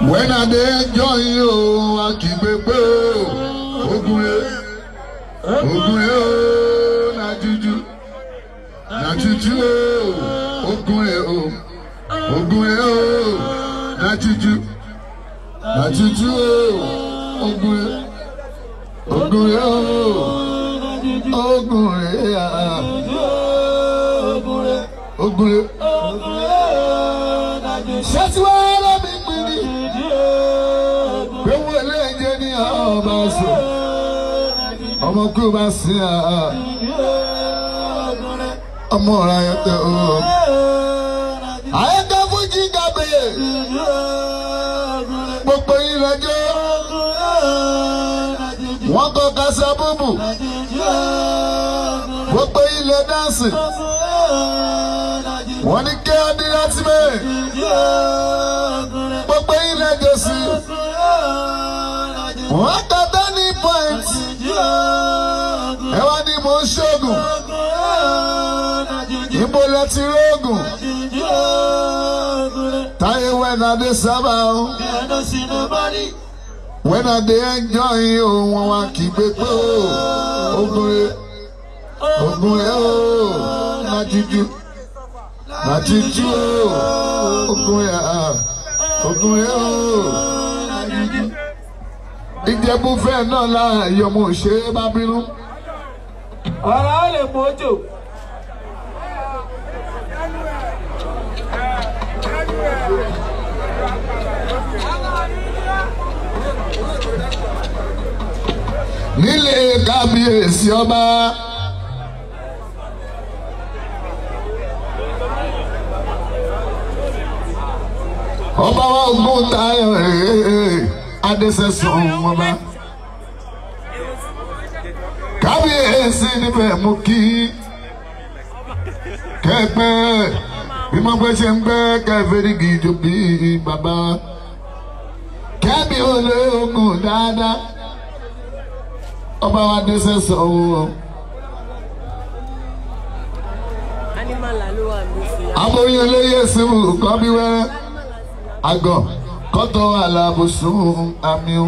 When I dey enjoy you, I keep it go. Ogun re, ogun re o, na juju, na juju o. Ogun re o, ogun re o, na juju, na juju o. Ogun re, ogun re o, ogun re ah. Ogun re, ṣé tí wàá ọmọ kú bá sí àá ọmọ ọ̀rọ̀ ayọ̀tẹ̀ o. àyẹ̀kẹ́ fújì gàbé. Gbogbo yín lọ́jọ́ wọ́n kọ́ kásá búbù. Gbogbo yín lọ dáǹsì wọ́n ní kí ní láti mẹ́ táyé wẹ́nà dé sábà o wẹ́nà dé enjoy o wọn wá kì í gbé pé o. Ogun rẹ ogun rẹ o. Má jíjú má jíjú o. Ogun rẹ ogun rẹ o. Ìjẹ̀bú fẹ́ náà láàyò mo ṣe é bá bínú. ọ̀rọ̀ ó lè mójò. Nílé kábíyèsí ọba. ọba wa ogun tayọ ee adéṣẹsùn ọba. kábíyèsí níbẹ̀ mú kí kẹ́gbẹ́ bí mo gbé ṣe ń gbẹ́ kẹfẹ́rí gidi bí bàbá. kẹ́mi olóògùn dáadáa. Ọba wa wà mí sí. aboyún olóyè símù kọ́ bí wẹ́rẹ́. Àgọ̀ kọ́tọ̀ alábòsùn àmìó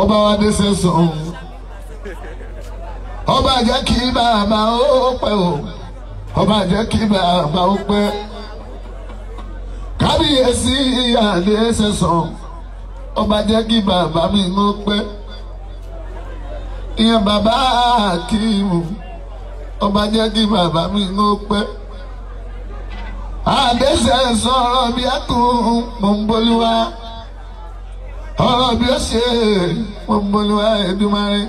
ọba wa dé sẹ́sùn ọba jẹ́ kí bàbá ó pẹ́ o ọba jẹ́ kí bàbá ó pẹ́. Kábíyèsí ìyáàdé sẹ́sùn ọba jẹ́ kí bàbá mi ó pẹ́. Ìyẹn bàbá Akíìmù ọba jẹ́ kí bàbá mi ó pẹ́. Àdéṣe sọ̀rọ̀ bí a kún mọ̀ ń bolúwa ọ̀rọ̀ bí ó ṣe mọ̀ ń bolúwa Èdùmàrè.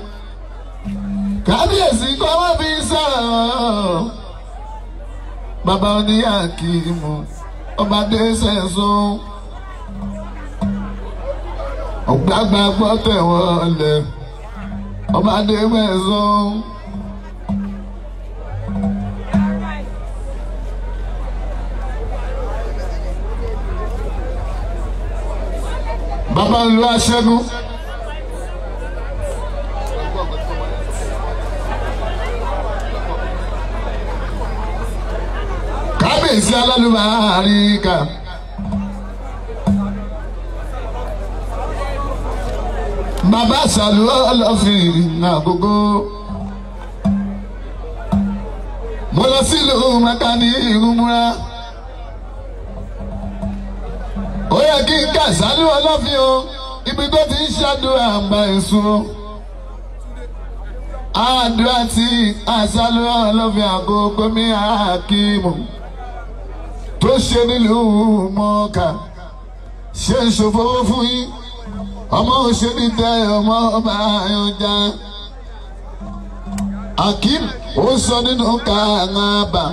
Kábíyèsí kọ́ wọ́n fi sọ̀rọ̀ bàbá oníyà kì í mú ọba déṣe sùn ọ̀gbàgbà gbọ́ tẹ̀wọ́n lẹ̀ ọba dé mẹ́sàn-án. bàbá ń lo aṣẹ́gun. Kábíyèsí alálùbáríkà. bàbá sàlù ọlọ́fìn àgógó. mo lọ sílùú mẹ́ta ní ìrúmúra. ó yẹ kí n kà sálú ọlọ́fin o ibi tó ti ń ṣàdúrà bá èso àdúrà tí àṣálú ọlọ́fin àgógó mi àkímù tó ṣe nílùú mọ́ọ̀ká. Ṣe ń ṣòfowó fún yín? Ọmọ òṣèlú tẹ ọmọ ọba ayọjà akeem ó sọ nínú kàńgàbà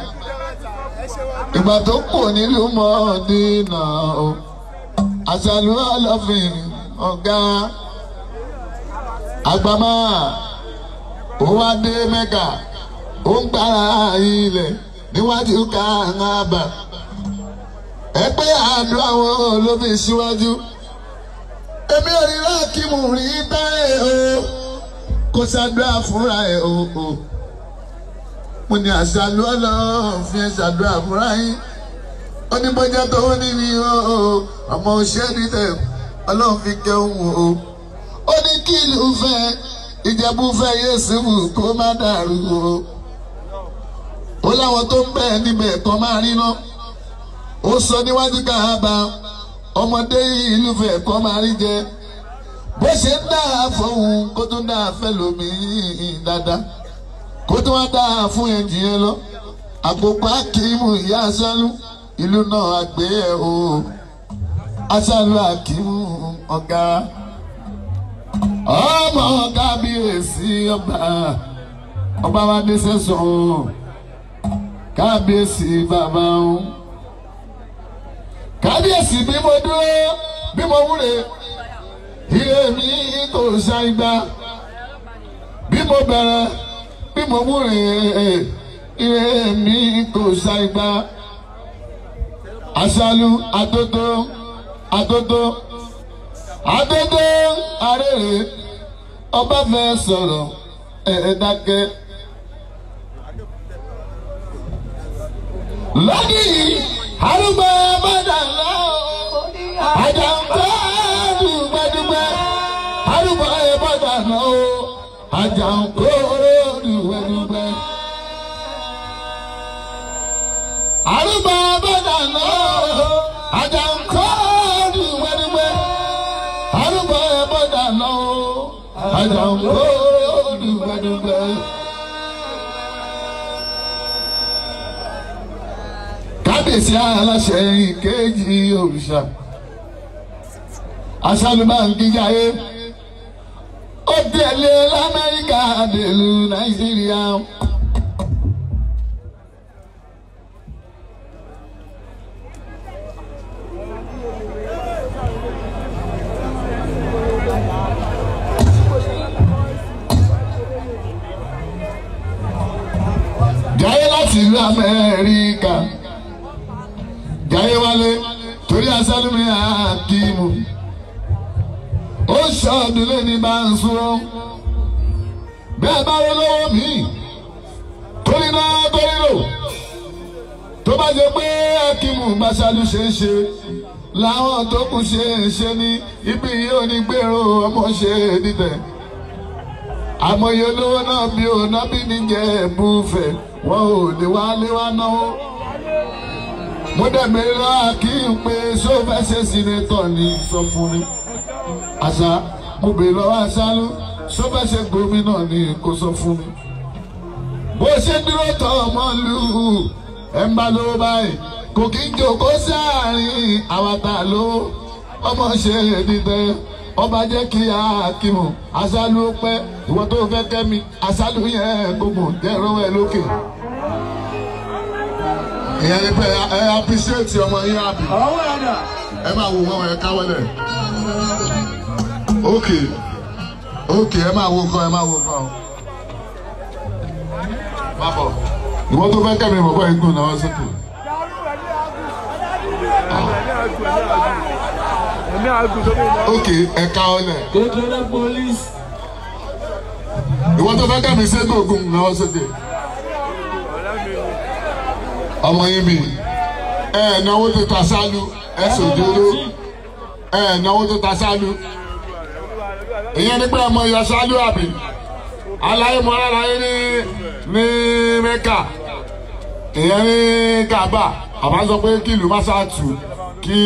ìgbà tó kù nílùú mọ́ọ̀dínà o. Àṣàlù ọlọ́fin ọ̀gá. Àgbàmá ó wá dé mẹ́kà ó ń gbára ilẹ̀ níwájú kàńgàbà ẹgbẹ́ àdúrà wọn olómi síwájú èmi ò rí rákìmù rí bẹ́ẹ̀ o kó ṣàdúrà fúnra ẹ̀ o mo ní àṣàlù ọlọ́ọ̀fin ṣàdúrà fúnra yín ó ní bọ́jà tó ní mi o ọmọ òṣèré nílẹ̀ ọlọ́run fi kẹ́hùn o. ó ní kí ìlú fẹ́ ìjẹ̀bú fẹ́ yéésù kó má dàrú o. ó láwọn tó ń bẹ̀ níbẹ̀ kan máa rí náà. Ó sọ níwájú káàbà ọmọdé ìlú fẹ́ kan máa rí jẹ. bó ṣe ń dáa fóun kó tún dáa fẹ́ lómi dáadáa. Kó tún wá dáa fún ẹ̀jì yẹn lọ. Àkókò akíìmù ìyá aṣálú ìlú náà àgbé ẹ o. Aṣálú akíìmù ọ̀gá. Ọmọ kábíyèsí ọba ọba wa dé sẹ́sọ̀n kábíyèsí bàbá o kábíyèsí bí mo dúró bí mo wúre ire mi kò ṣàìgbà bí mo bẹ̀rẹ̀ bí mo wúre ire mi kò ṣàìgbà aṣáálú adodo adodo adodo arére ọba fẹ́ sọ̀rọ̀ ẹ̀ẹ́dákẹ́. Lọ́dí arúgbó bàdàlá àjàǹkọ́ dùgbẹ́dùgbẹ́ arúgbó bàdàlá àjàǹkọ́ dùgbẹ́dùgbẹ́. arúgbó bàdàlá àjàǹkọ́ dùgbẹ́dùgbẹ́ arúgbó bàdàlá àjàǹkọ́ kábíyèsí aláṣẹ ìkejì òrìṣà aṣálùmáǹkìjáyé ó tẹ̀lé lamẹ́ríkà dèlú nàìjíríà. Ṣọ́ọ̀dún lẹ́ni bá ń sún bẹ́ẹ̀ bá wọ́n lọ́wọ́ mi torí náà torí lò tó bá jẹ pé akíìmù gbàṣálù ṣe é ṣe làwọn tó kù ṣe é ṣe ní ibi yìí ò ní gbèrò ọmọ ṣe é àmọye olówó náà bí ò nábì níjẹ́ búfẹ̀ wọn ò lè wá lé wá náwó mo dẹ̀mí lọ́wọ́ kí n pé ṣó fẹ́ ṣe sínétọ̀ ní sọ fún mi. àṣà mo bèèrè lọ́wọ́ aṣáálú ṣó fẹ́ ṣe gómìnà ní kó sọ fún mi. bó ṣe dúró tọ́ ọmọ lù ẹ̀ ń bá lówó báyìí. Kò kí n jòkó sí àárín àwàtà lówó. Ọmọ ṣe dídẹ ọba jẹ́ kí akímù aṣáálú pẹ́ ìwọ tó fẹ́ kẹ́mi aṣáálú yẹn gbogbo jẹ́ ìrọ̀wẹ́ lókè. Ìyẹn ni pé ẹ appreciate ọmọ yín àbí? Ẹ máa wo wọn ẹ káwọlẹ̀ ok ok ẹ máa wo nǹkan ẹ máa wo nǹkan o. Má bọ̀. Ìwọ tó fẹ́ kẹ́mi bọ̀bọ̀ yìí gùn náà sókè. Ok ẹ káwọlẹ̀ kékeré police. ìwọ tó fẹ́ kẹ́mi ségò gùn náà sókè. Ọmọ yín bì ẹ náwó tó ta sálú ẹ sòjóró ẹ ẹ náwó tó ta sálú ìyẹn ní pé ọmọ ìyá sálú àbí aláyé mọ aláyé ní ní mẹ́kà ìyẹn ní kaaba àbá pé kí ìlú má ṣáàtù kí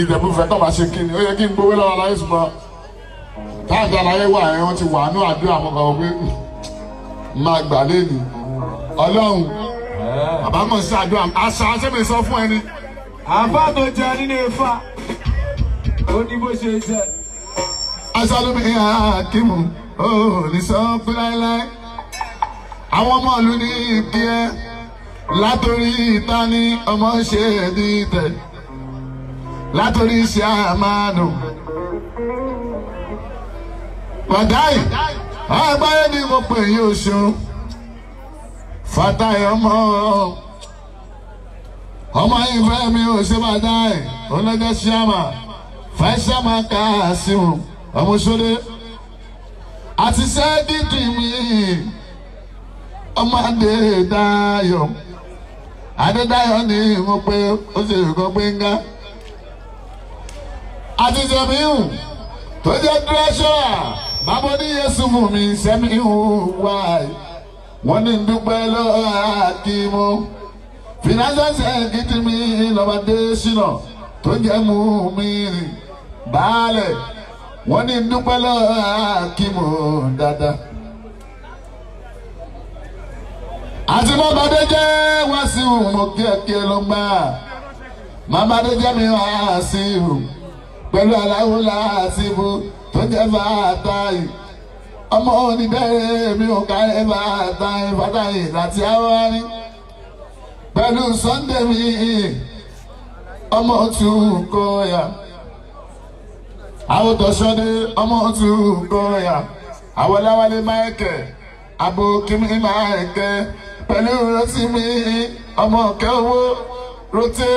ìdẹ̀bù fẹ́ ṣe kí ni ó yẹ kí n gbowó lọ́wọ́ aláyé ṣùgbọ́n táàbí aláyé wà ẹ̀ wọ́n ti wà ní àdúrà mọ́kàn pé máa gbà lẹ́nu ọlọ́run àbámọ̀ sí àdúrà àṣà àṣẹ́mi sọ fún ẹni. àbá tó jẹ nínú ifá. ó ní bó ṣe jẹ. Aṣáálùmí àkímù ó ní sọ fún láéláé. àwọn ọmọ ìlú ní kí ẹ látòrí ìta ní ọmọ ṣe ní tẹ látòrí iṣẹ́ àmàlù. wàdáì àgbáyé ni mo pè yín oṣù fatai ọmọ ọmọ ìfẹ́ mi ò ṣe máa dá ẹ̀ ọlọ́jọ́ ṣíàmà fàṣàmà káàsìmù ọmọ ṣọlẹ̀ àti sẹ́dídì mi. Ọmọ adédáyọ̀ adédáyọ̀ ni mo pé ó ṣe kọ́ gbẹ́ngà àti Jẹ̀míù tó jẹ́ dírẹ́ṣọ́à bàbá ní fún mi Sẹ́míù wáyé wọ́n ní dúpẹ́ lọ́wọ́ Akímú financial secretary mi ṣìnà tó jẹ́ mú mi rìn. Baálẹ̀ wọ́n ní dúpẹ́ lọ́wọ́ Akímú dáadáa. àti mọ́mọdé jẹ́ wá sí ìwọ̀n kíákíá ló gbà. Mọ́mọdé jẹ́ mi wá sí ìwọ̀n pẹ̀lú aláwo láàsìbò tó jẹ́ fàtàyè ọmọ oníbẹ̀rẹ̀ mi ò kárẹ̀ fàtàyè fàtàyè láti àwárí pẹ̀lú Sunday mi ọmọ tún kọ́ya àwọn tọ̀sọ́dé ọmọ tún kọ́ya àwọn láwálé Michael abo kimi Michael pẹ̀lú rántí mi ọmọ kẹwọ́ rote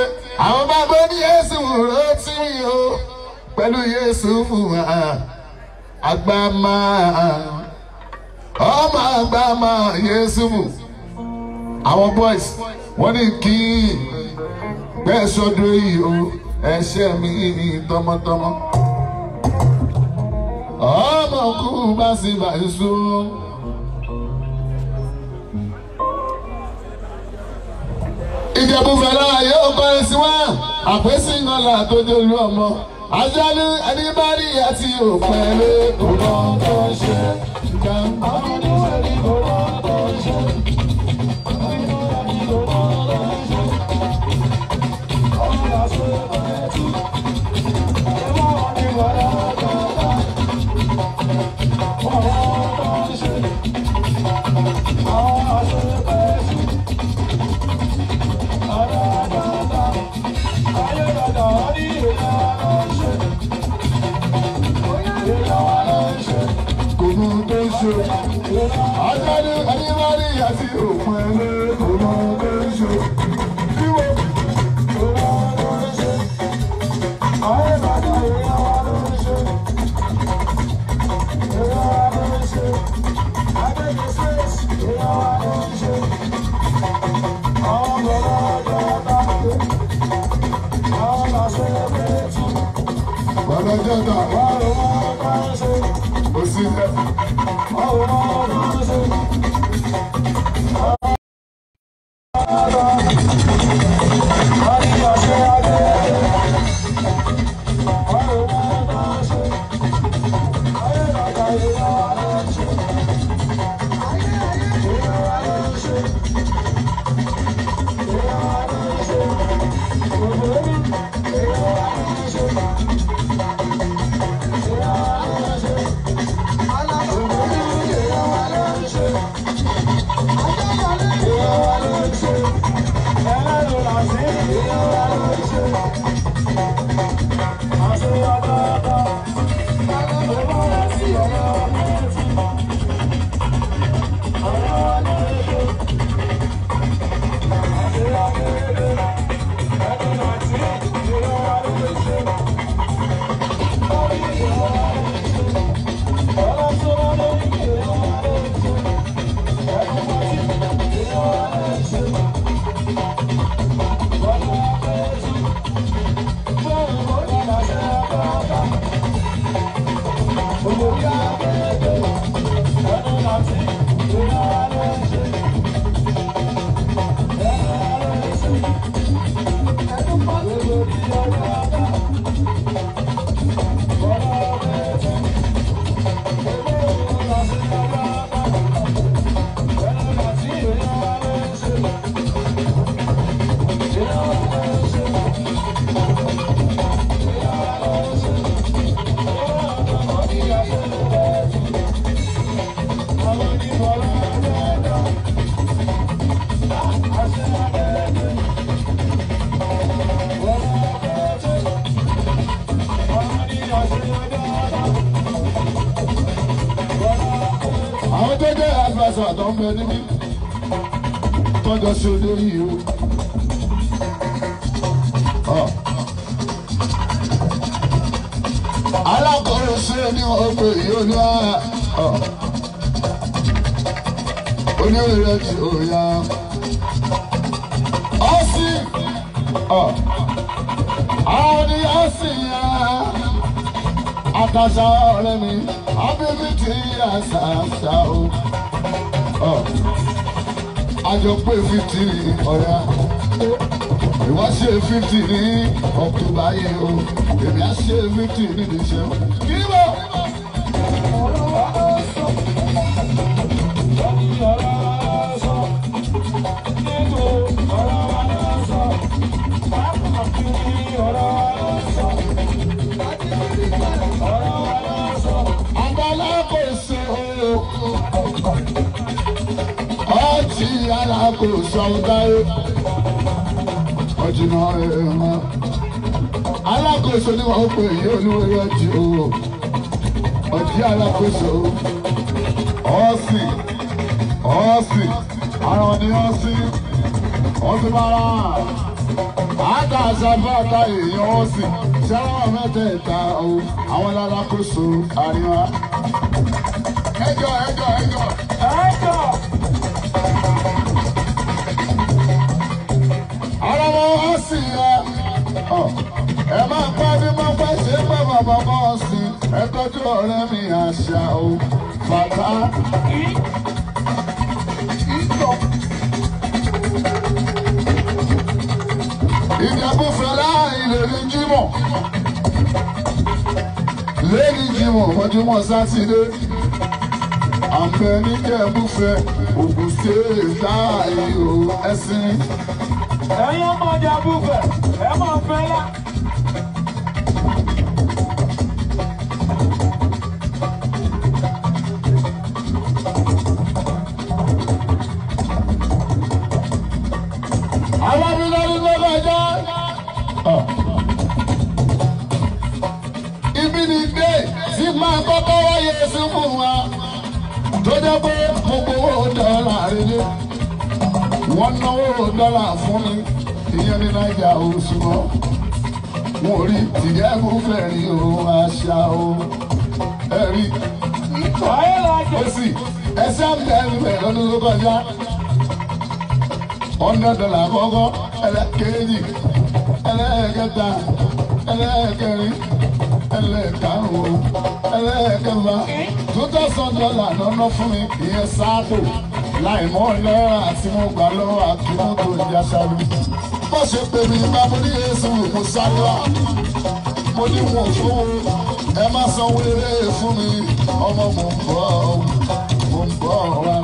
àwọn bàbá ní Yéṣu rántí mi o. Pẹ̀lú Yéṣu fún wa agbama ọmọ agbama Yéṣu àwọn boys wọ́n ní kí bẹ́ẹ̀ sọ́dọ̀ yìí o. Ẹ̀ṣẹ̀ mi ní tọmọtọmọ ọmọ kú bá sì bá sùn. ìjẹ̀bùfẹ̀lá yóò kọrin sí wọn àpèsè ńlá tó dé olú ọmọ. Ajálù ẹnibárí àti òpẹlẹ kò mọ tó ń ṣe. Gbàgbọ́ nínú ẹni kò Ajálù ẹnibárí àti òpẹlẹ kò mọ ń ṣe. Bàbá Jọ́dá, ó àtọ́ ń bẹ níbí tọ́jọ́ sí olórí yìí o. alákọ̀ọ́rọ̀ sí ẹni ọgbẹ́ yìí ó ní àá onírẹ̀ tí ó yá. ọ̀sìn àwọn ni ọ̀sìn yá àkàṣà ọ̀rẹ́ mi ábíbí tí àṣàṣà o. Ọ̀, àjọ pé fifty ọ̀rẹ́ ìwọ ṣe fifty ní October yìí o. Èmi á ṣe fifty ní December. Alákòóso ọgáyé ọjìnà ẹ̀rọ alákòóso ni wọ́n pè é olúwẹ̀rẹ̀ ọjì o. Ọjì alákòóso. Ọ̀sì ọ̀sì ara wọn ni ọ̀sì. Ọ̀sì bára. Àgà àṣàbàtà èèyàn ọ̀sì. Sẹ́wọ̀n mẹ́tẹ̀ẹ̀ta àwọn alákòóso àríwá. ẹjọ ẹjọ. ẹjọ. Bàbá mọ́ ọ̀sì ẹ tọ́jú ọ̀rẹ́ mi àṣà o fàtà. ìjẹ́bùfẹ́lá ìlérí jímọ̀ lẹ́ni jímọ̀ mọ́júmọ́ sátidé àfẹ́ níjẹ̀bùfẹ́ ògùn stéè láàyè o ẹ̀sìn. ẹ̀yin ọmọ ọjà búfẹ̀ ẹ máa fẹ́ lá. Dọ́là fún mi ìyẹn ní náírà oṣù mọ́ wọn ò rí tìjẹ́kù fẹ̀rí o àṣà o. Ẹ̀rí ayé lajẹ. ó sì ẹsẹ̀ mẹ́rin bẹ̀rẹ̀ lọ́dún tó kọjá. Hundred dollar àkọ́kọ́ ẹlẹ́kẹ̀ẹ́jì ẹlẹ́kẹta ẹlẹ́kẹrin ẹlẹ́karùn-ún ẹlẹ́kẹfà. Two thousand dollar lọ́nà fún mi ìyẹn sáàtò láì mọ́ náírà tí mo gbà lọ́wọ́ àtúntò ìjà ṣáájú. bó ṣe pè mí bá mo ní èso mo sáré mo ní wọn fowó ẹ má sanwó eré fún mi. Ọmọ mo ń bọ̀ mo ń bọ̀ wá.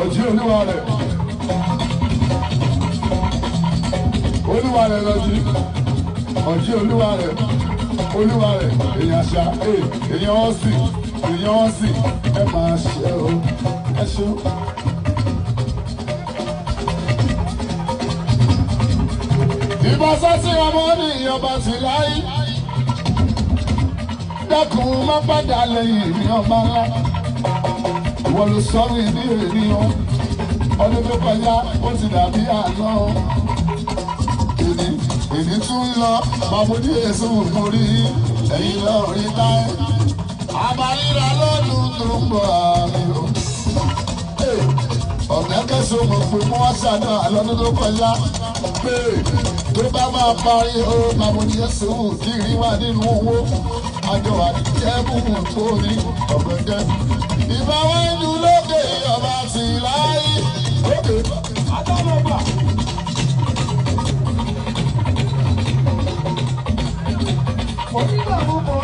Ọjí olúwa rẹ̀. Olúwa rẹ̀ lọ́jí ọjí olúwa rẹ̀. Olúwa rẹ̀ èèyàn ṣá èèyàn ọ̀sìn ọ̀sìn ẹ máa ṣe o ẹ ṣe o. ìbáṣásí ọmọ ní ìyọba ti láyé. Dákun má padà lẹ́yìn mi ọba ńlá. Wọ́n ló sọ mí ní ènìyàn ọdún tó kọjá ó ti dàbí àná èdè èdè tún ń lọ bàbúdí èso mórí ẹ̀yìn lọ rí táyé lọ́dún tó ń bọ̀ àmì o. ọ̀gá kẹsàn-án mọ̀ pé wọ́n ṣàdá lọ́dún tó kọjá pé tó bá máa parí o bàbúdí èso kiri wà nínú owó àjọ àdìjẹ́bùn tó ní ọ̀gbẹ̀dẹ́ ìbáwájú lókè ọba ti láyé lókè. adálọ́gbà. onígbàgbọ́ mọ̀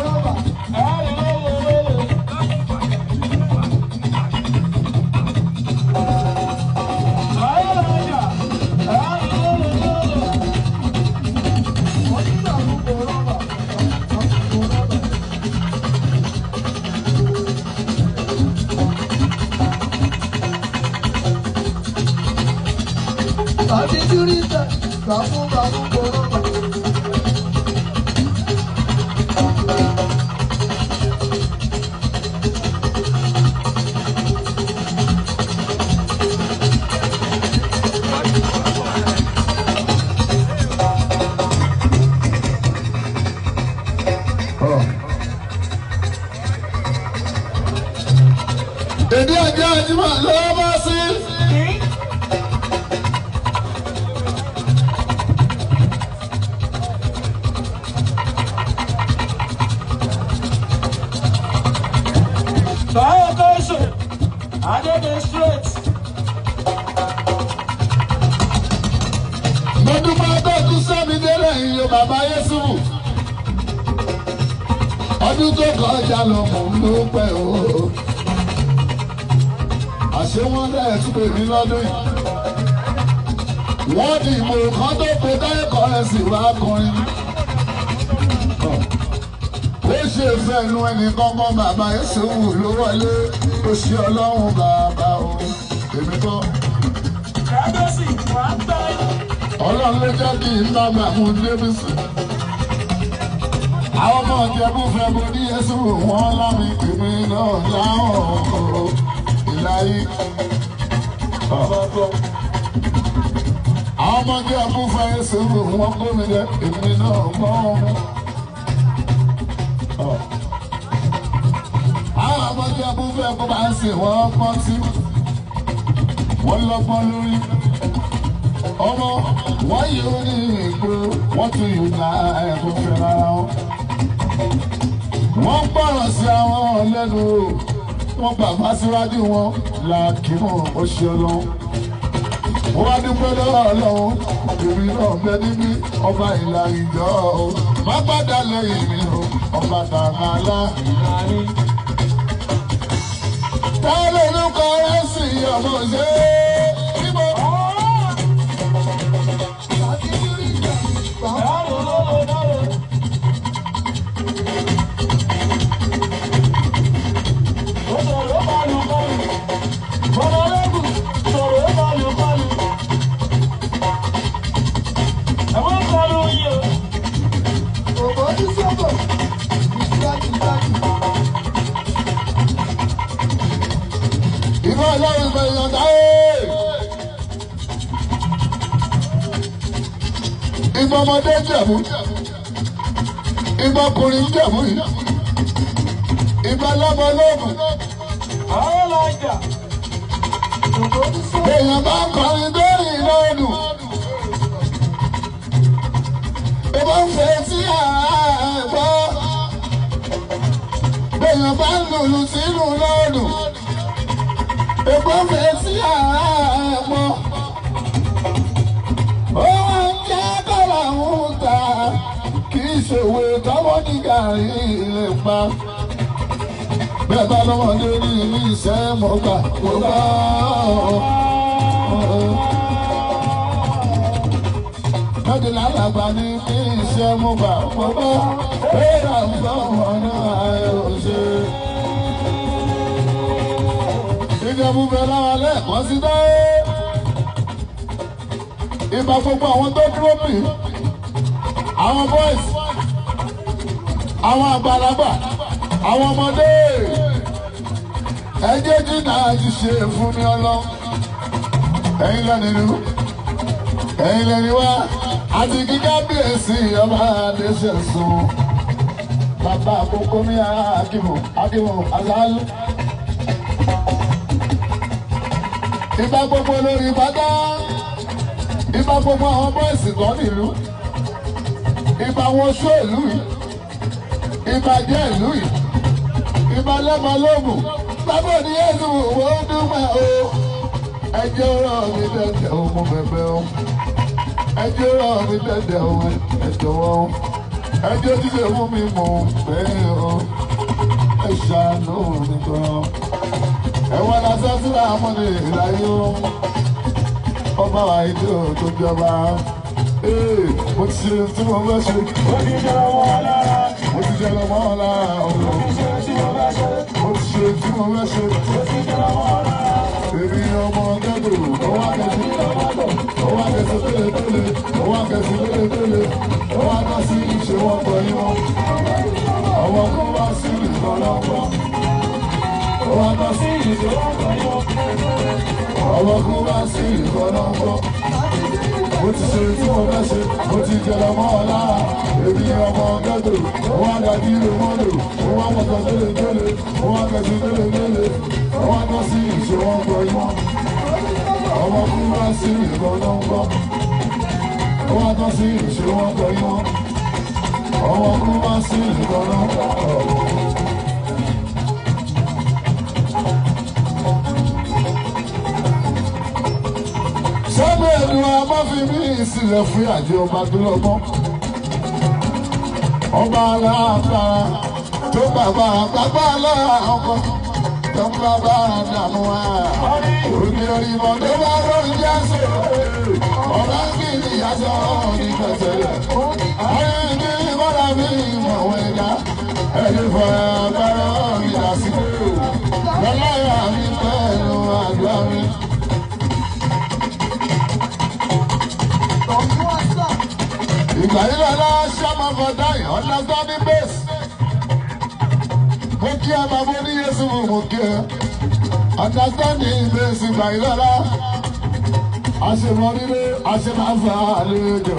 kankan bàbá Yésùfù ló wọlé ó ṣe ọlọ́run bàbá o èmi kọ́ Kábíyèsí wà á gbẹ́. ọlọ́run ló jẹ́ kí n lágbà mú débísì. àwọn ọmọ ìjẹ̀bú fẹ́ bo ní yẹ́sù wọn lámì èmi náà láwọn ìláyé. àwọn ọmọ ìjẹ̀bú fẹ́ yẹ́sù wọn jẹ èmi náà gbọ́ wọn. ìjẹ̀bú fẹ́ kó bá ń sè wọ́n pọ́n sí. wọ́n lọ́gbọ́n lórí ọmọ wọ́n ó ní ìgbó wọ́n tún yìí ná ẹ̀kún fẹ́ra wọn. wọ́n gbọ́rọ̀ sí àwọn lẹ́nu wọ́n bàbá síwájú wọn làákìmọ̀ ṣe ọlọ́run. wọ́n wá dúpẹ́ lọ́wọ́ ọlọ́run èmi náà bẹ níbí ọba ìlà ìjọ o má gbádà lẹ́yìn mi o ọba tààlà. Olùkọ́ rẹ̀ sì ọmọ ṣe. é ìbọn ọmọdé jẹ̀mú ìbọn ọkùnrin jẹ̀mú yìí. Ìbọn ọlọ́mọ lóògùn èèyàn bá kọrin lórí lóòdù ìbọn ń fẹ́ sí àgbọ̀. Èèyàn bá lùlù sínú lóòdù ìbọn ń fẹ́ sí àgbọ̀ tọ́wọ́ ní gàrí ilé pa. Bẹ́ẹ̀ bá ní ilé iṣẹ́ mo gbà mo gbà lọ́dẹ lálàgbà ní ilé iṣẹ́ mo gbà mo gbà bẹ́ẹ̀ náà ń bọ̀ wọn náà ò ṣe. ìjọba bẹ lára lẹ́ẹ̀kan sí dáé ìbá gbogbo àwọn tó dúró í àwọn boys àwọn àgbàlagbà àwọn ọmọdé ẹjẹ jìnnà ti ṣe fún mi ọlọ. Ẹ̀yin lẹnìlú ẹ̀yin lẹni wá àti kíkà bíyèsí ọba adéṣẹsùn bàbá àkókò mi àkìmù àkìmù àlálù. ìbá gbogbo lórí pátá ìbá gbogbo àwọn bọ́ìsì kan nílùú ìbá wọn sọ yìí ìbá jẹ́ ìlú yìí. Ìbá lẹ́mọ lóògùn. Lábọ̀ ní ẹ̀sùn òwò dúpẹ́ o. Ẹjẹ́ rọ̀ mí o mo bẹ̀bẹ̀ o. Ẹjẹ́ rọ̀ mí dẹ́dẹ́ o ẹjọ́ wọn ẹjẹ́ dídé fún mi ń fẹ́ o. Ẹ ṣàánú mi gan. Ẹ̀wọ̀n lásán sílẹ̀ àmọ́ni ìlàyé o. Ọba wa ìdí o tó jọba. Mo ti ṣe tí mo fẹ́ ṣe. Mo ti jẹ lọ́wọ́ lára mo ti jẹ lọ́wọ́ lára ọ̀rọ̀ mo ti ṣe tí mo fẹ́ ṣe èmi ọmọ tẹ́lẹ̀tẹ́lẹ̀ ọwọ́ akẹ́sí tẹ́lẹ̀tẹ́lẹ̀ ọwọ́ akẹ́sí ìṣe wọn pọ̀ yín wọn ọwọ́ kó wá sí ọwọ́ akẹ́sí ìṣe wọn pọ̀ yín wọn ọwọ́ kó wá sí ìkọlọ́pọ̀ mo ti ṣe tí mo fẹ́ ṣe mo ti jẹrọ mọ́ ọ lára èmi ọmọ gẹ́gẹ́ òun àgàdì ìlú mọ́lò òun àmọ̀tọ̀ tẹ́lẹ̀tẹ́lẹ̀ òun àgàdì tẹ́lẹ̀tẹ́lẹ̀ òun àgọ́ sí ìṣòwò ọgbọ̀ ìmọ̀ ọmọ kú wá sí ìbọn náà ń bọ̀ òun àgọ́ sí ìṣòwò ọgbọ̀ ìmọ̀ ọmọ kú wá sí ìbọn náà ń bọ̀. Olúwa má fi mí sílẹ̀ fún àjẹ ọba tó lọ́gbọ́n. Ọba aláàbára tó bàbá bàbá alára ọkọ tó bàbá dànù wá. Òní orí mọ̀ tó bá lórí jásẹ̀. Ọ̀la ń kí ni ìyájọ́ ní pẹ̀tẹ́lẹ̀. Ayé ní bọ́lá mi mọ̀ wọ́n ẹ̀dá. Ẹni ṣọ́mọ fọdá yìí ọ̀nàgbọ́n ní bẹ́ẹ̀sì. mo kí ẹ bàbá oníyẹsùn mo mo kí ẹ. ní bẹ́ẹ̀sì àṣemọ nílé àṣemáfà àlejò.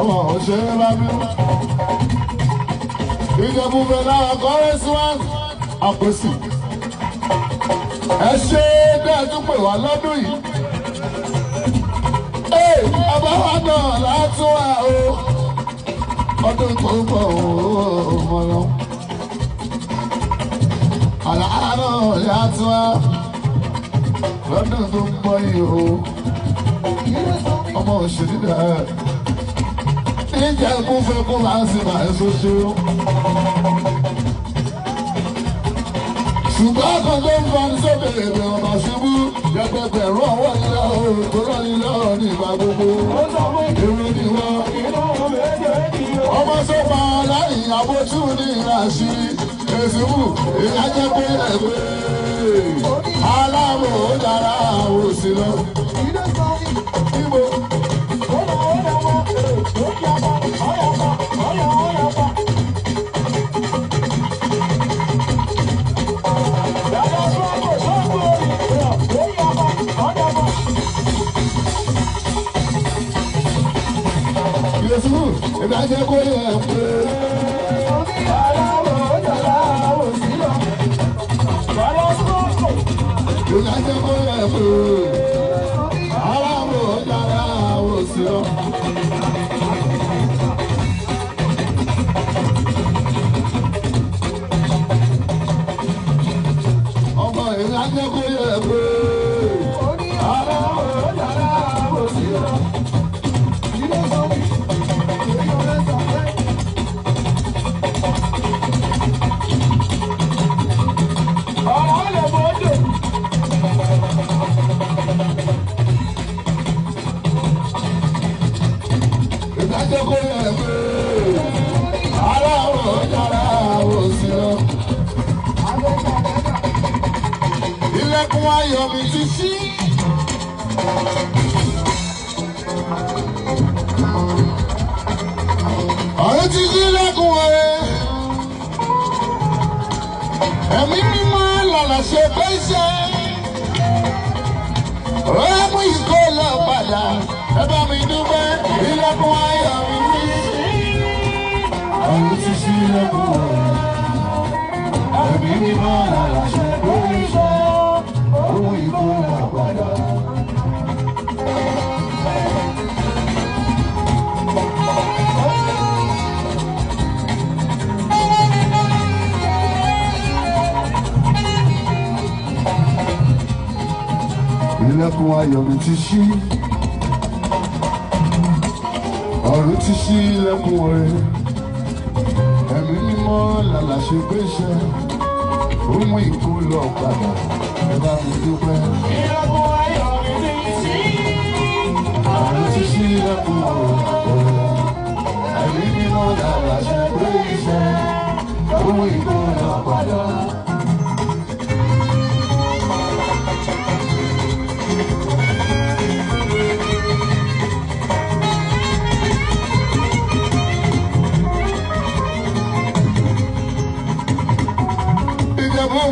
ọmọ òṣèré bá mi. ìjọba ìfẹ́ náà kọ́rẹ́ síwájú àpèsè. ẹ ṣe é dẹ́ẹ̀dúpẹ̀ wá lọ́dún yìí ọba wa náà látún wá o ọdún tó ń bọ̀ ó mọ̀ lọ. àlàárọ̀ látún wá lọ́dún tó bọ̀ yìí o ọmọ òṣèlú dẹ̀. níjà ikú fẹ́ ń sin máa ń ṣoṣo. ṣùgbọ́n kan tó ń fani sókè èdè ọ̀nà ṣubú yẹgbẹgbẹ̀rún ọwọ́ rọ́ nílẹ̀ ọ̀rọ̀ ní ìgbà gbogbo. èrò ni wọ́n. ọmọ sọ́pà láyìn abójú ní ìràṣí èsìmù ìyájẹ́ pé ẹ̀gbẹ́. aláàbò ó dára òsì lọ. Ibo. Ìdájẹ́ kó yẹ pé. Ìdájẹ́ kó yẹ pé. Ilẹ̀kùn ayọ̀ mi ti ṣí. ọ̀run ti ṣí ilẹ̀kùn ọ̀rẹ́. Ẹ̀mí mímọ́ làlà ṣe pé ṣe. ó mú ìkó lọ padà. ẹ bá mi dúpẹ́. ọ̀run ti ṣí ilẹ̀kùn ọ̀rẹ́. ẹ̀mí mímọ́ làlà ṣe pé ṣe. ó mú ìkó lọ padà.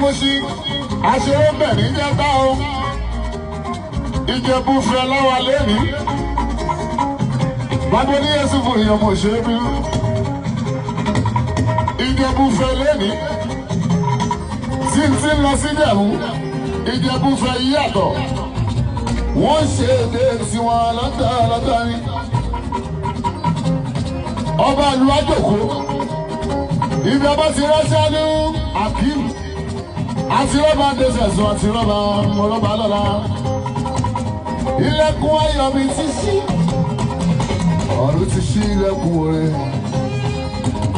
Ìjẹ̀bú muṣi aṣeré bẹ̀ níjẹta o. Ìjẹ̀bú fẹ́ lọ́wọ́ lẹ́ni bàbá ní yẹsù fún ṣe bí ìjẹ̀bú fẹ́ lẹ́ni tí n ti lọ sí ìjẹ̀bú ìjẹ̀bú fẹ́ yíyàtọ̀ wọ́n ṣe èdè tiwọn lọ́tọ̀ lọ́tọ̀ ni. Ọba ìlú àjòkó ibi ọba ti ránṣẹ́ ní àti rọ́bà dẹ́sẹ̀sùn àti rọ́bà mọ̀rọ́bà lọ́la. Ilẹ̀kùn ayọ̀ mi ti ṣí. Ọ̀run ti ṣí ilẹ̀kùn rẹ̀.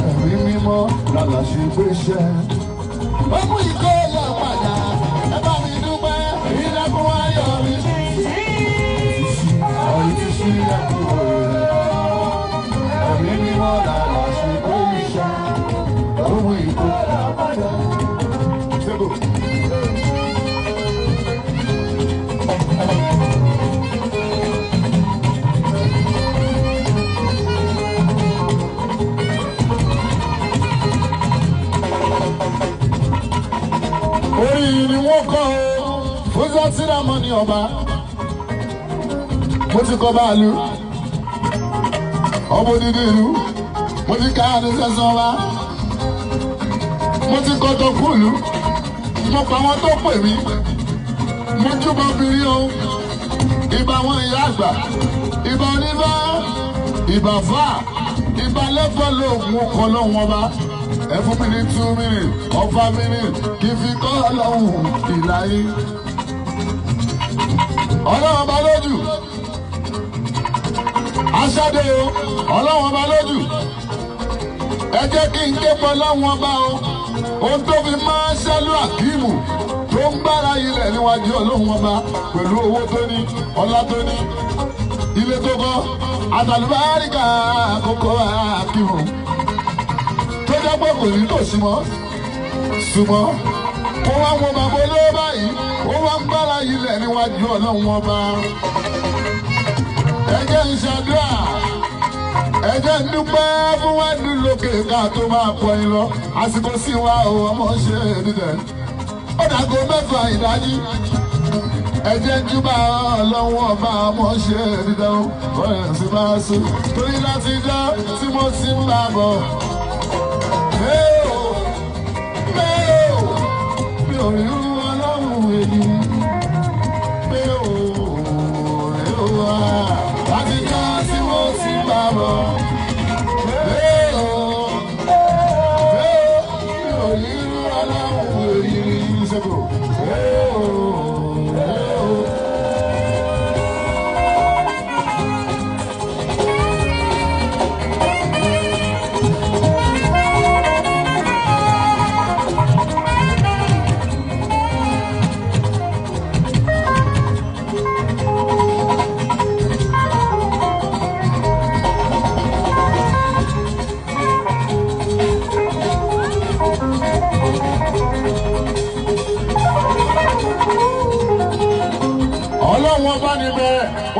Ẹ̀mí mímọ́ lálà ṣe gbéṣẹ́. ó mú ìkó yọ padà fún sátìrámọ́ ní ọba. Mo ti kọ́ báàlú. Ọmọ dídí ìlú. Mo ti ká ní sẹ́sán wa mo ti kọ́ tó mo pa wọn tó pè mí. Mo júbọ bìrì o. Ìbà wọn ìyá àgbà. Ìbà onífá ìbà fà. Ìbà lẹ́fọ̀ lóògùn lọ́wọ́ ọba. Ẹ fún mi ní two minutes. Ọ̀fà minutes kì í fi kọ́ ọlọ́run ìlàyé. Ọlọ́run bá lójú. Aṣáde o ọlọ́run bá lójú. Ẹ jẹ́ kí n ké pọ̀ ọlọ́run ọba o. Ohun tó fi máa ń ṣẹ́lú àkíìmù tó ń gbára ilẹ̀ níwájú ọlọ́run ọba pẹ̀lú owó tó ní ọlá tó ní ilé tó kọ́ àtàlùbáríkà àkókò àkíìmù. Tó jẹ́ pé kò ní lò sí mọ́ súnmọ́ ó wá wọn bàbá olówó ilẹ̀ níwájú ọlọ́run ọba. Ẹ jẹ́ ń ṣàdúrà. Ẹ jẹ́ ń dúpẹ́ fún wá ní lókè ká tó máa yín lọ. Àsìkò sí wa ò ọmọ ṣe é dídẹ̀ ó dàgó mẹ́fà ìdájí. Ẹ jẹ́ ń júbà ọlọ́run ọba ọmọ ṣe é dídẹ̀ ó bọ́yẹ̀ sí máa sùn. Torí láti dá tí mo ti ń bá bọ̀. Mi ò rí ọlọ́run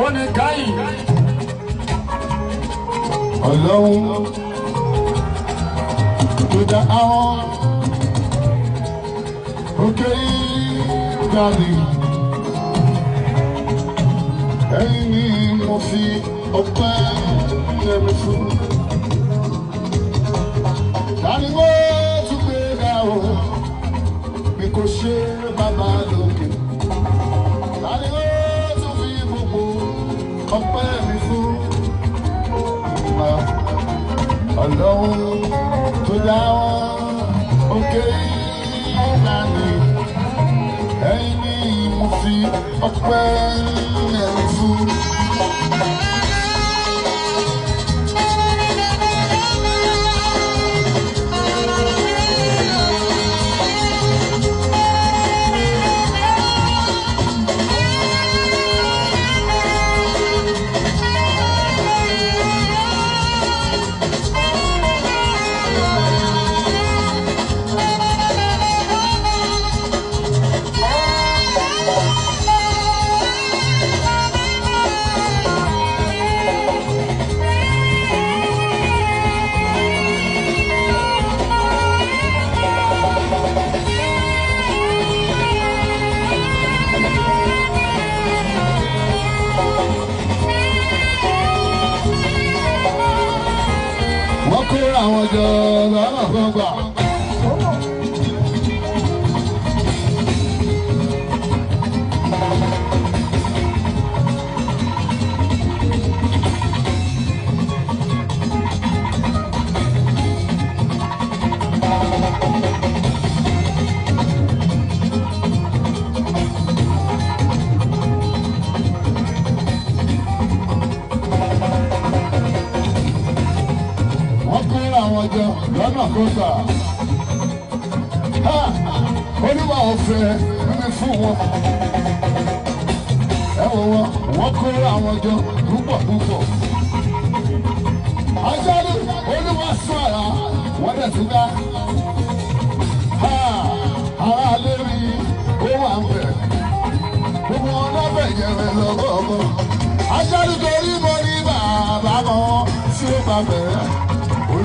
ó ní káyì. ọlọ́run tó dá àwọn òkè ìgbàlè ẹ̀yìn ni mo fi ọpẹ́ fún. Ọlọ́run tó dá wọn òkè ìlànà. Ẹ̀yìn ni mo fi gbà. Lọ́nà kó gbà. Olúwa ọ̀fẹ́ mímí fún wọn. Ẹ wò wọn, wọ́n kó àwọn jọ púpọ̀ púpọ̀. Ajálù Olúwa sún àrà, wọ́n dẹ̀ tún dá. Ara lè rí owó àǹfẹ̀. Gbogbo wọn lọ́bẹ̀ yẹrẹ lọ́gọ́gọ́. Ajálù torí mo rí bàbá mọ́ tí ó bá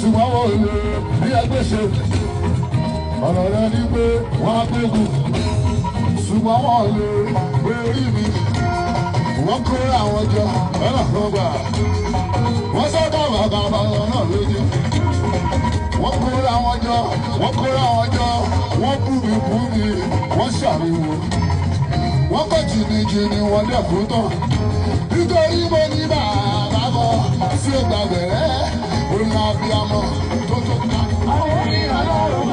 ṣùgbọ́n wọn ò lè rí ẹgbẹ́ ṣe. Ọ̀rọ̀ rẹ̀ ní pé wọ́n á gbégun. Ṣùgbọ́n wọn ò lè gbé orí mi. Wọ́n kó àwọn jọ lọ́nà kan gbà. Wọ́n sábà bàbá bàbá náà lójú. Wọ́n kó àwọn jọ, wọ́n kó àwọn jọ, wọ́n bú mi bú mi, wọ́n ṣàríwò wọ́n kọ́ jìnnìjìnnì wọn dẹ̀kú tán. nítorí mo ní bàbá bọ̀ tí ó gbà bẹ̀rẹ̀ òun abiyamọ tó tó ká. àṣà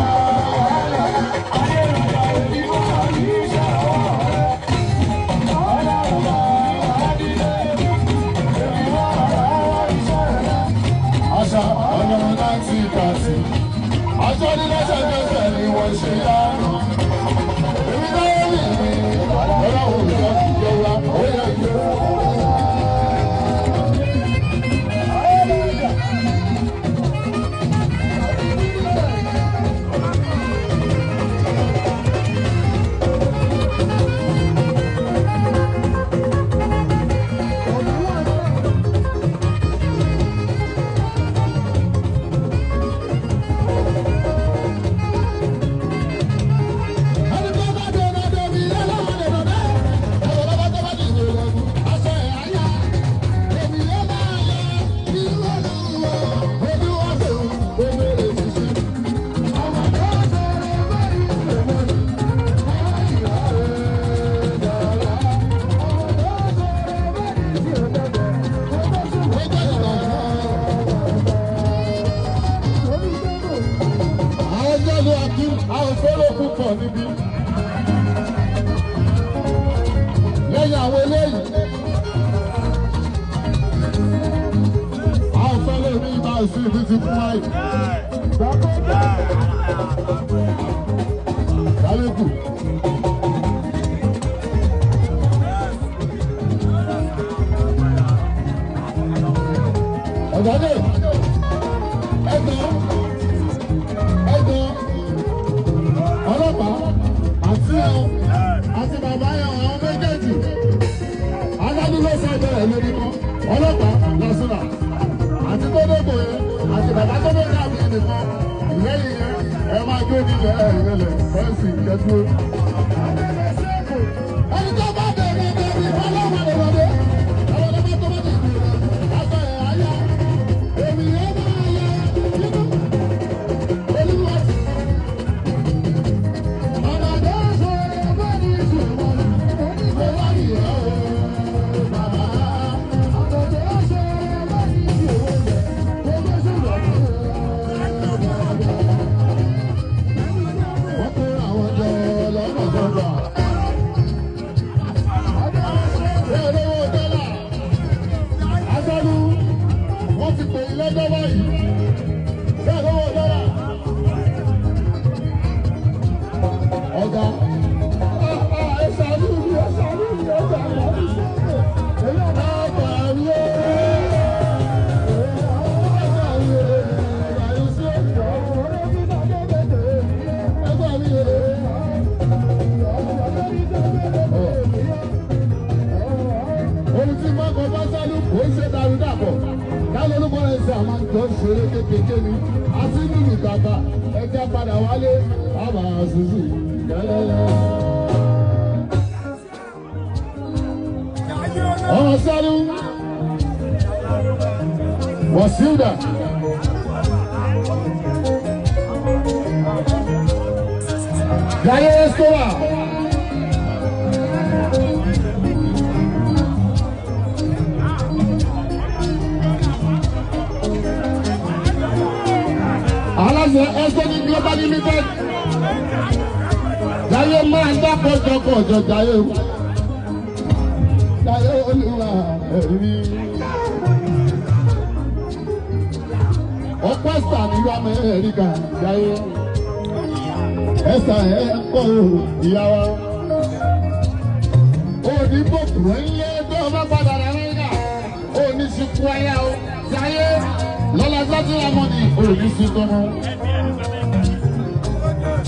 lọ́la sátìrà mọ́ni òní sí tọ́mọ.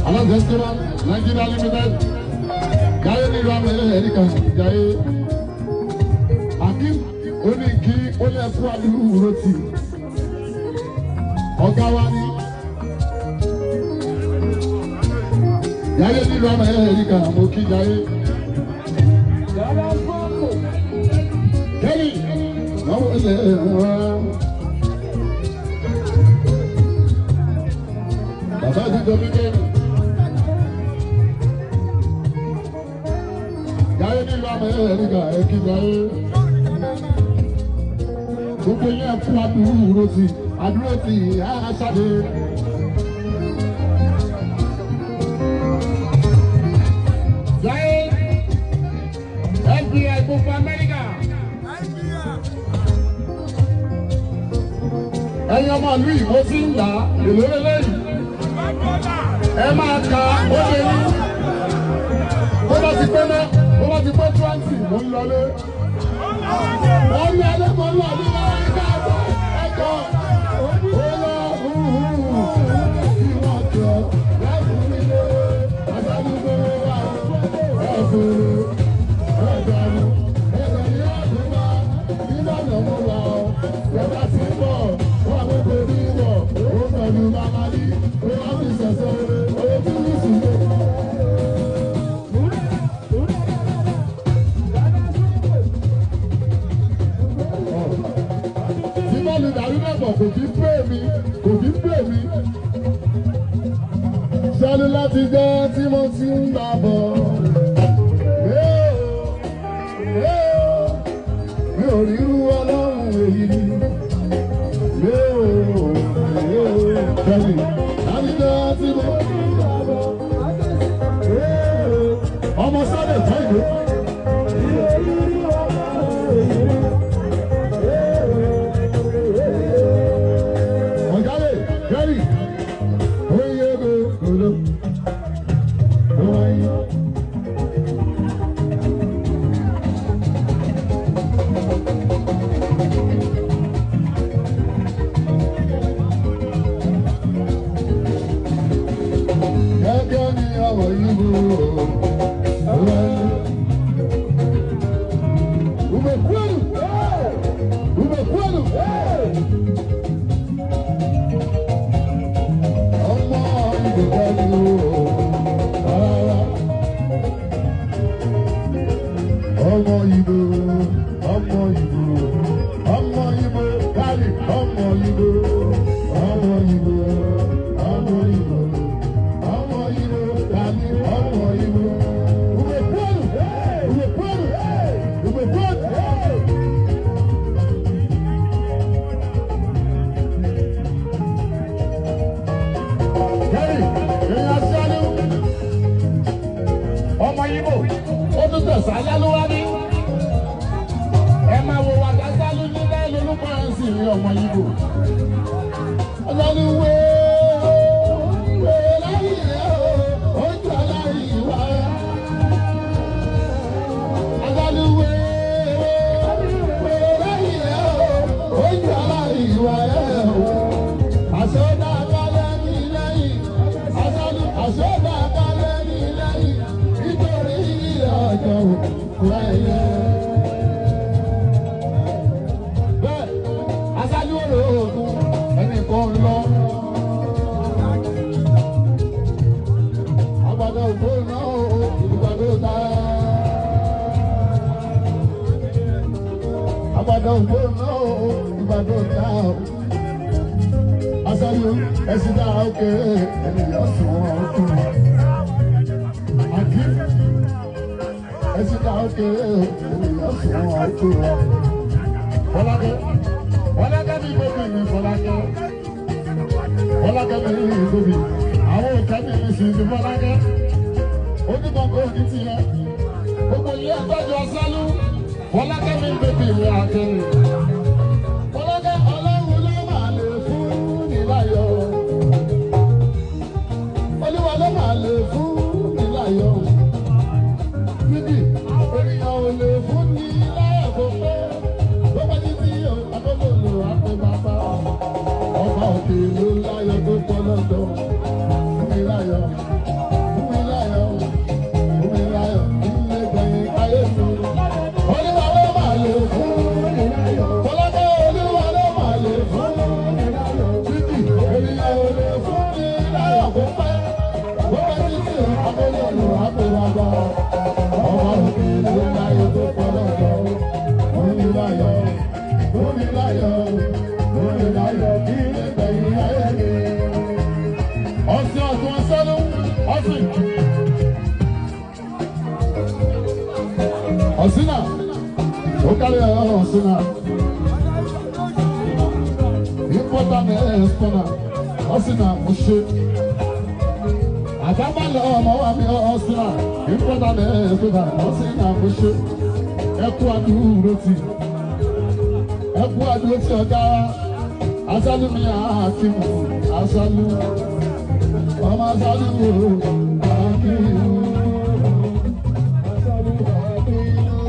aláṣẹ sọ́ra Nigeria limited Jaiye nílùú Amẹ́ríkà Jaiye. Akim ó ní kí ó lè fún àdúrú rotì ọ̀gá wa ní. Jaiye nílùú Amẹ́ríkà mo kí Jaiye. Kẹ́lí wọ́n wọlé wọn. Bàbá ti jọ mí kẹ́lí. Jaiye nílùú Amẹ́ríkà ẹ kí Jaiye. Gbogbo yẹn fún àdúrú rotì àdúró ti àṣàdé. Jaiye FBI gbogbo Amẹ́ríkà. Ẹyin ọmọ ìlú ìwọ ti ń gbà èlò lélẹ́yìn. Ẹ máa ka ó lé ní. Bó bá ti pé ná, bó bá ti pé twenty, mo ń lọlé. Mo ń lọlé, mo ń lọlé lọ́wọ́ ẹgbẹ́ àgbọ̀ ẹjọ́. Ó lọ hùhù kí wọ́n jọ láìpẹ́ nílé. Wà ẹ̀fọ́. Kò kí pè mí, kò kí pè mí. Ṣẹ́ni láti jẹ́ tí mo ti ń gbà bọ̀. Fatima Asalu Mama Asalu Akiru Asalu Akiru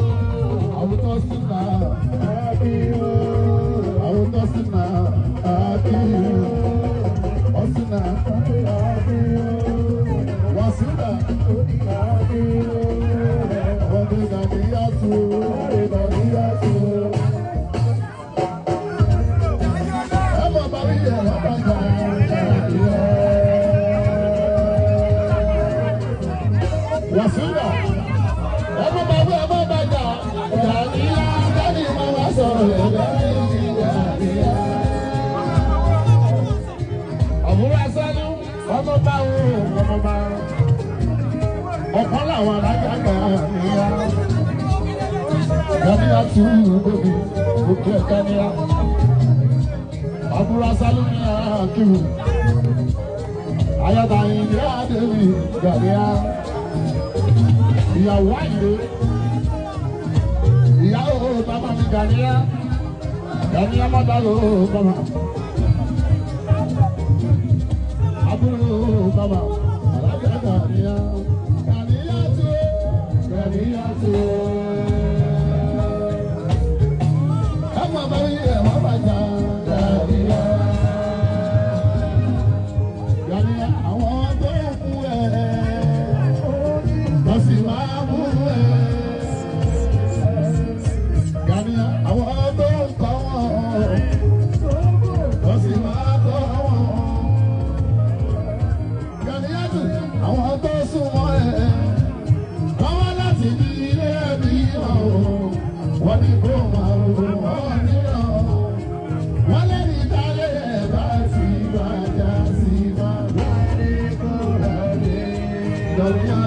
Awutosina Akiru Awutosina Akiru Osina Akiru Wasina Akiru Wabinadiyatu. àwọn alágbàgbà àríyá. Gàmíyà tù ú bèbè òkè Gàmíyà. Àbúrò Asálú ní àkìrù. Ayọ̀dà ìdí àdéhùn Lord.